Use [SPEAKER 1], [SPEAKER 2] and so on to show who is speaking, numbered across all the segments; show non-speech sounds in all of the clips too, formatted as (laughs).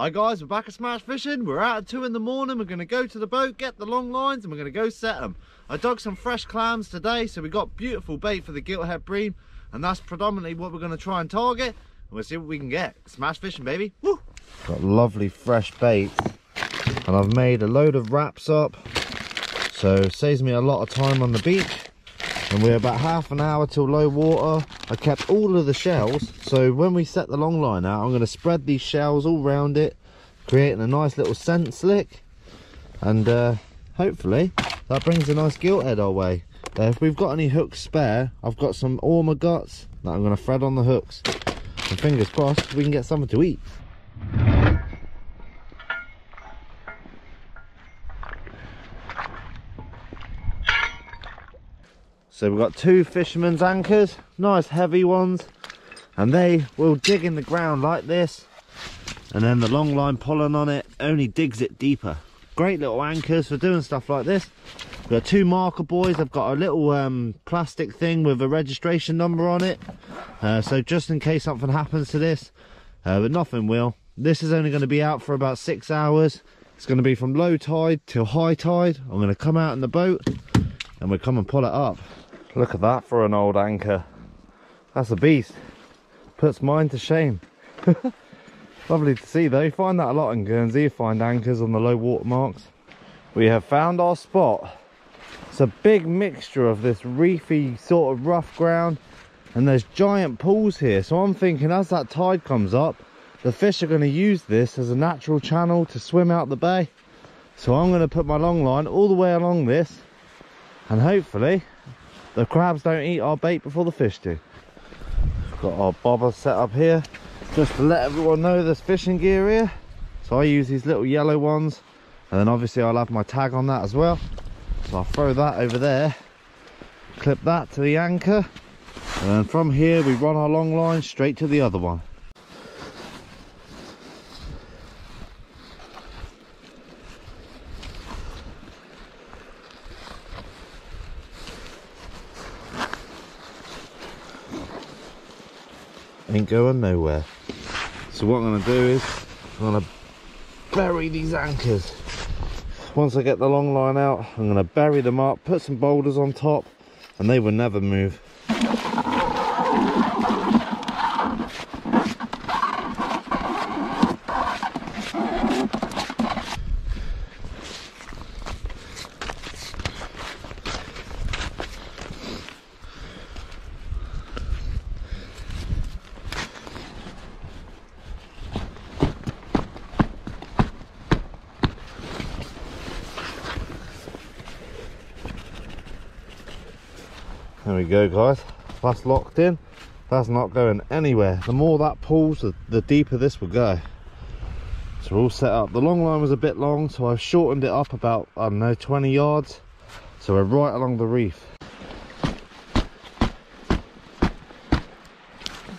[SPEAKER 1] Hi guys, we're back at Smash Fishing. We're out at 2 in the morning. We're going to go to the boat, get the long lines, and we're going to go set them. I dug some fresh clams today, so we got beautiful bait for the gilthead bream, and that's predominantly what we're going to try and target. And we'll see what we can get. Smash fishing, baby. Woo! Got lovely fresh bait, and I've made a load of wraps up, so saves me a lot of time on the beach. And we're about half an hour till low water. I kept all of the shells, so when we set the long line out, I'm going to spread these shells all round it, creating a nice little scent slick. And uh, hopefully that brings a nice gilt head our way. Uh, if we've got any hooks spare, I've got some Ormer guts that I'm going to thread on the hooks. And fingers crossed, we can get something to eat. So we've got two fisherman's anchors, nice heavy ones, and they will dig in the ground like this, and then the long line pulling on it only digs it deeper. Great little anchors for doing stuff like this. We've got two marker buoys, I've got a little um, plastic thing with a registration number on it, uh, so just in case something happens to this, uh, but nothing will. This is only going to be out for about six hours. It's going to be from low tide till high tide. I'm going to come out in the boat and we'll come and pull it up. Look at that for an old anchor. That's a beast. Puts mine to shame. (laughs) Lovely to see though. You find that a lot in Guernsey. You find anchors on the low water marks. We have found our spot. It's a big mixture of this reefy sort of rough ground and there's giant pools here. So I'm thinking as that tide comes up, the fish are going to use this as a natural channel to swim out the bay. So I'm going to put my long line all the way along this and hopefully the crabs don't eat our bait before the fish do. Got our bobber set up here just to let everyone know there's fishing gear here. So I use these little yellow ones and then obviously I'll have my tag on that as well. So I'll throw that over there, clip that to the anchor and from here we run our long line straight to the other one. Ain't going nowhere. So what I'm going to do is I'm going to bury these anchors. Once I get the long line out, I'm going to bury them up, put some boulders on top, and they will never move. We go guys, that's locked in. That's not going anywhere. The more that pulls, the, the deeper this will go. So we're all set up. The long line was a bit long, so I've shortened it up about, I don't know, 20 yards. So we're right along the reef.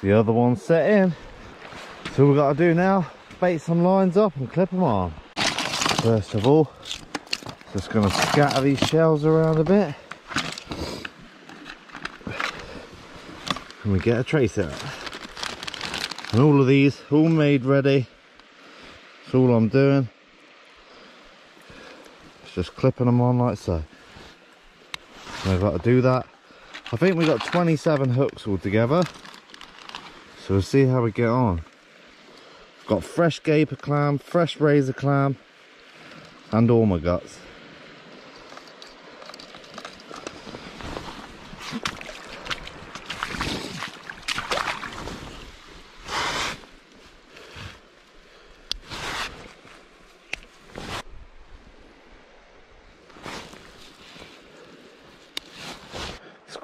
[SPEAKER 1] The other one's set in. So we've got to do now, bait some lines up and clip them on. First of all, just going to scatter these shells around a bit. And we get a trace out. And all of these, all made ready. That's all I'm doing. It's just clipping them on like so. And I've got to do that. I think we got 27 hooks altogether. So we'll see how we get on. Got fresh gaper clam, fresh razor clam, and Ormer guts.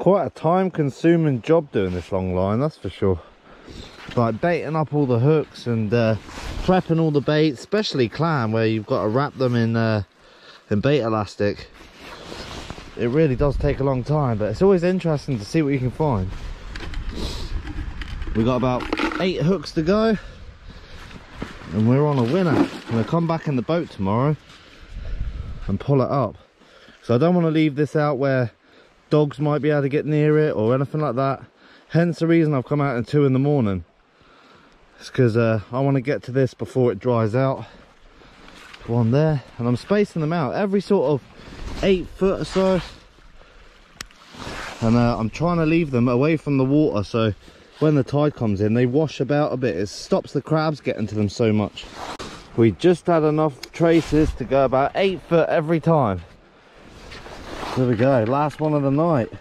[SPEAKER 1] quite a time consuming job doing this long line that's for sure. Like baiting up all the hooks and uh, prepping all the bait especially clam where you've got to wrap them in uh, in bait elastic. It really does take a long time but it's always interesting to see what you can find. We got about eight hooks to go and we're on a winner. I'm gonna come back in the boat tomorrow and pull it up. So i don't want to leave this out where dogs might be able to get near it or anything like that hence the reason i've come out at two in the morning It's because uh, I want to get to this before it dries out. One there, and I'm spacing them out every sort of eight foot or so. And uh, I'm trying to leave them away from the water so when the tide comes in they wash about a bit. It stops the crabs getting to them so much. We just had enough traces to go about eight foot every time. There we go, last one of the night.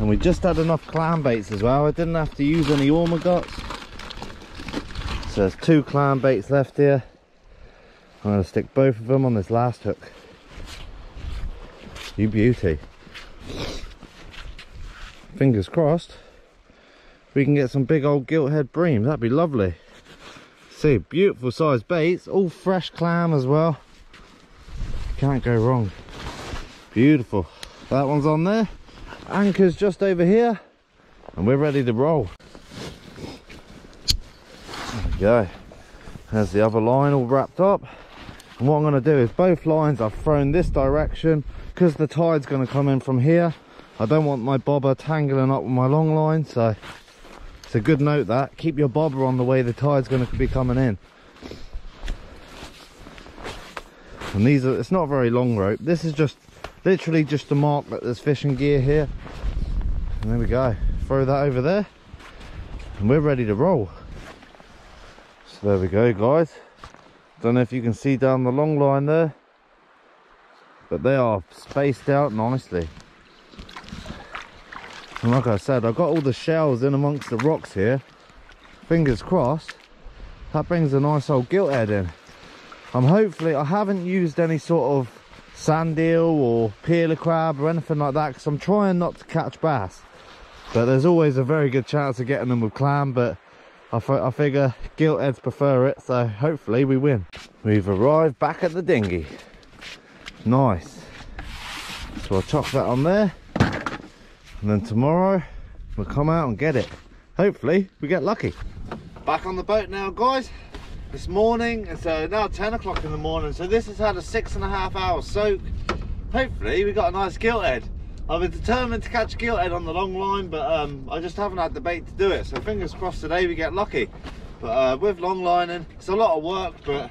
[SPEAKER 1] And we just had enough clam baits as well. I didn't have to use any Ormer guts. So there's two clam baits left here. I'm to stick both of them on this last hook. You beauty. Fingers crossed. We can get some big old gilthead bream. That'd be lovely. See, beautiful sized baits. All fresh clam as well. Can't go wrong. Beautiful. That one's on there. Anchor's just over here. And we're ready to roll. There we go. There's the other line all wrapped up. And what I'm going to do is both lines I've thrown this direction because the tide's going to come in from here. I don't want my bobber tangling up with my long line. So it's a good note that. Keep your bobber on the way the tide's going to be coming in. And these are, it's not a very long rope. This is just literally just to mark that there's fishing gear here. And there we go. Throw that over there. And we're ready to roll. So there we go guys. Don't know if you can see down the long line there but they are spaced out nicely. And like I said I've got all the shells in amongst the rocks here. Fingers crossed. That brings a nice old gilt head in. I'm hopefully I haven't used any sort of sand eel or peeler crab or anything like that because I'm trying not to catch bass. But there's always a very good chance of getting them with clam but I, I figure gilt heads prefer it so hopefully we win. We've arrived back at the dinghy. Nice. So I'll chuck that on there. And then tomorrow we'll come out and get it. Hopefully we get lucky. Back on the boat now guys this morning and so now 10 o'clock in the morning so this has had a six and a half hour soak. Hopefully we got a nice gilthead I've been determined to catch gilthead on the long line but um, I just haven't had the bait to do it so fingers crossed today we get lucky. But uh, with long lining it's a lot of work but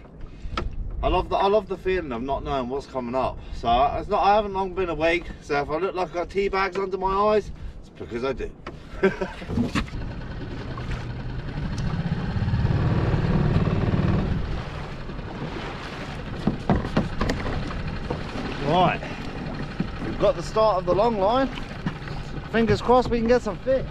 [SPEAKER 1] I love the I love the feeling of not knowing what's coming up. So it's not I haven't long been awake so if I look like I've got tea bags under my eyes it's because I do (laughs) Right, we've got the start of the long line. Fingers crossed we can get some fish.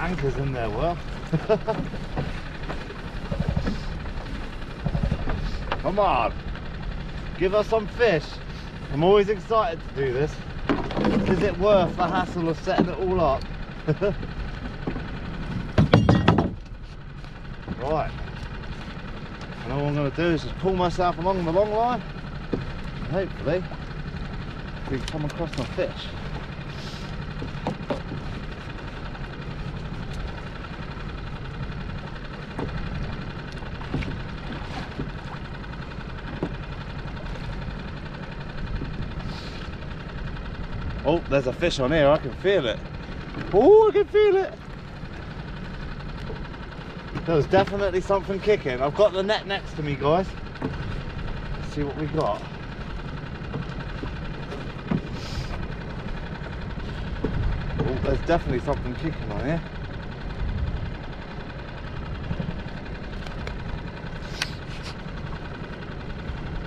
[SPEAKER 1] anchors in there well. (laughs) Come on, give us some fish. I'm always excited to do this. Is it worth the hassle of setting it all up? (laughs) right. And all I'm going to do is just pull myself along the long line. And hopefully we come across some fish. Oh, there's a fish on here. I can feel it. Oh, I can feel it. There's definitely something kicking. I've got the net next to me, guys. Let's see what we got. Oh, there's definitely something kicking on here.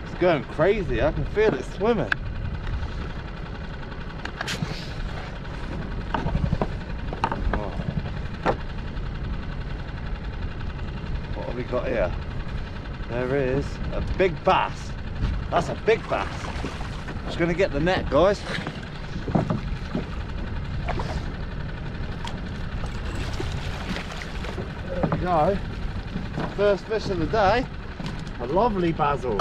[SPEAKER 1] It's going crazy. I can feel it swimming. Got here? There is a big bass. That's a big bass. Just gonna get the net, guys. There we go. First fish of the day. A lovely basil.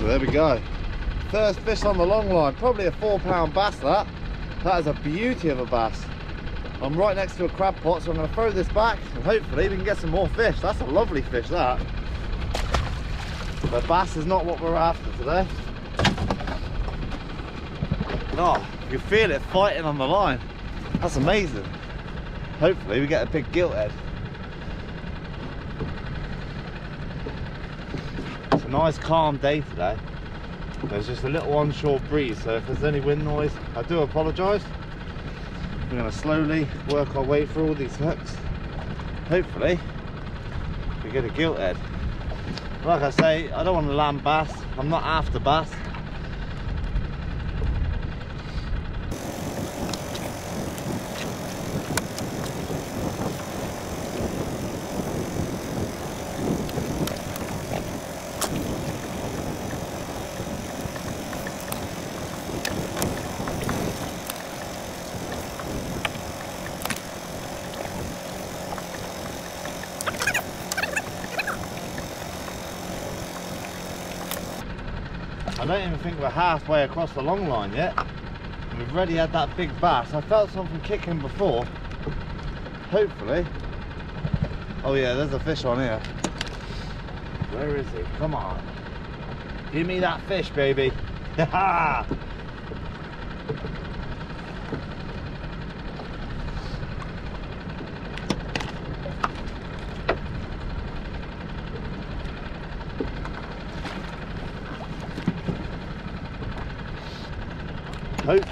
[SPEAKER 1] So there we go. First fish on the long line, probably a four pound bass that. That is a beauty of a bass. I'm right next to a crab pot, so I'm going to throw this back and hopefully we can get some more fish. That's a lovely fish, that. But bass is not what we're after today. Oh, you feel it fighting on the line. That's amazing. Hopefully we get a big gilt head. It's a nice calm day today. There's just a little onshore breeze, so if there's any wind noise, I do apologise. We're going to slowly work our way through all these hooks. Hopefully, we get a gilt head. Like I say, I don't want to land bass. I'm not after bass. I don't even think we're halfway across the long line yet. We've already had that big bass. I felt something kicking before. Hopefully. Oh yeah, there's a fish on here. Where is he? Come on. Give me that fish, baby. (laughs) Ha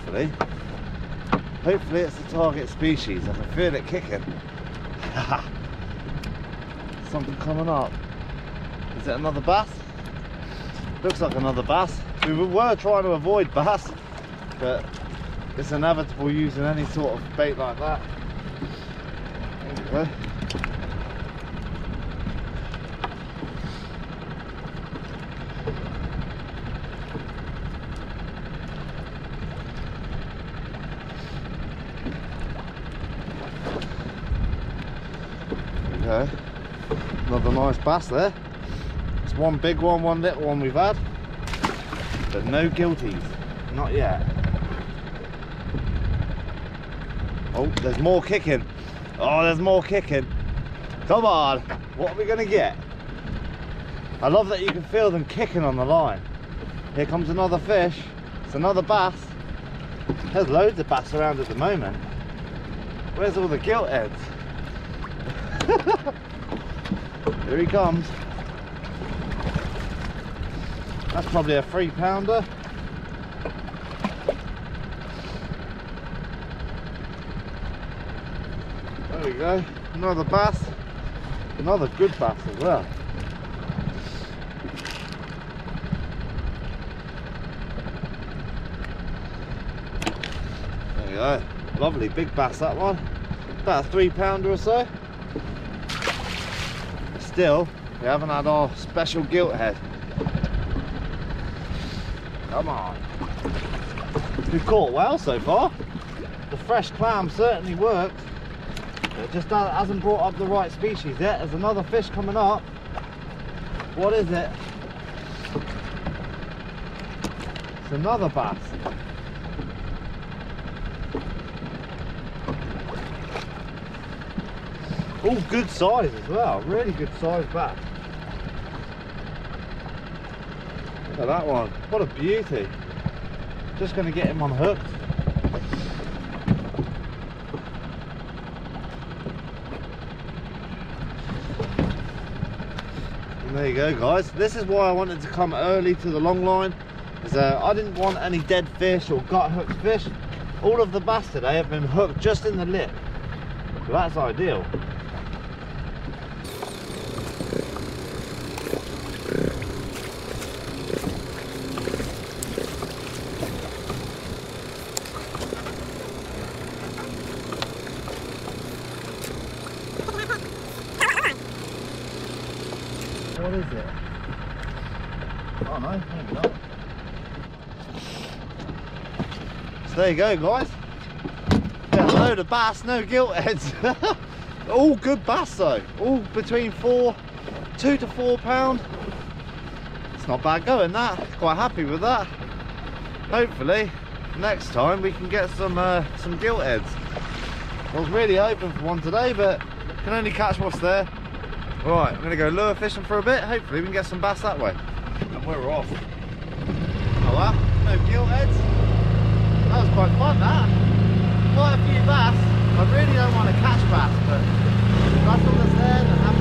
[SPEAKER 1] hopefully. Hopefully it's the target species. I can feel it kicking. (laughs) Something coming up. Is it another bass? Looks like another bass. We were trying to avoid bass but it's inevitable using any sort of bait like that we go Okay, bass there. It's one big one, one little one we've had, but no gilties, not yet. Oh, there's more kicking. Oh, there's more kicking. Come on, what are we gonna get? I love that you can feel them kicking on the line. Here comes another fish. It's another bass. There's loads of bass around at the moment. Where's all the gilt heads? (laughs) Here he comes. That's probably a three pounder. There we go. Another bass. Another good bass as well. There we go. Lovely big bass that one. About a three pounder or so still, we haven't had our special gilt head. Come on. We've caught well so far. The fresh clam certainly works. It just hasn't brought up the right species yet. There's another fish coming up. What is it? It's another bass. All good size as well, really good size bass. Look at that one, what a beauty. Just going to get him unhooked. And there you go guys, this is why I wanted to come early to the long line. Is uh, I didn't want any dead fish or gut hooked fish. All of the bass today have been hooked just in the lip. So that's ideal. What is it? Oh no, maybe not. So there you go guys. Yeah, a load of bass, no gilt heads. (laughs) All good bass though. All between four, two to four pound. It's not bad going that. Quite happy with that. Hopefully, next time we can get some uh, some gilt heads. I was really hoping for one today, but can only catch what's there. Right, I'm gonna go lure fishing for a bit. Hopefully we can get some bass that way. And we're off. Oh well, no gilt heads. That was quite fun that. Quite a few bass. I really don't want to catch bass, but that's all that's there, then happy.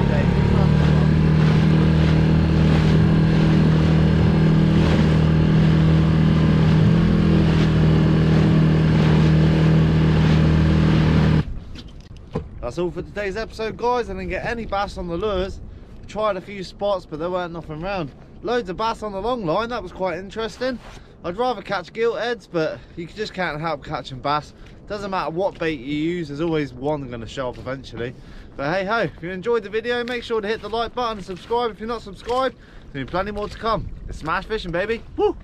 [SPEAKER 1] That's all for today's episode, guys. I didn't get any bass on the lures. Tried a few spots, but there weren't nothing around. Loads of bass on the long line. That was quite interesting. I'd rather catch gilt heads, but you just can't help catching bass. Doesn't matter what bait you use, there's always one going to show up eventually. But hey ho, if you enjoyed the video, make sure to hit the like button and subscribe if you're not subscribed. There'll be plenty more to come. It's smash fishing, baby. Woo!